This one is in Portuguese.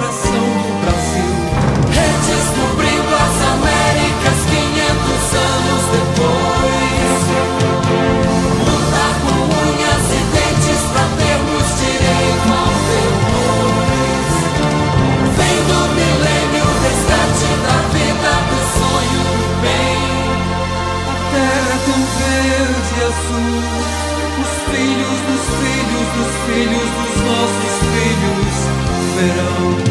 coração do Brasil. Redescobrindo as Américas 500 anos depois. Lutar com unhas e dentes pra termos direito ao depois. Vem do milênio, o resgate da vida, do sonho do bem. A terra tão verde e azul. Os filhos dos filhos dos filhos dos nossos filhos verão.